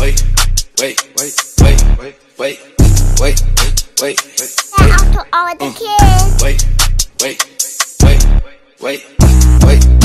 wait, wait, wait, wait, wait, wait, wait, wait. Shout out to all the mm. kids. Wait, wait, wait, wait, wait.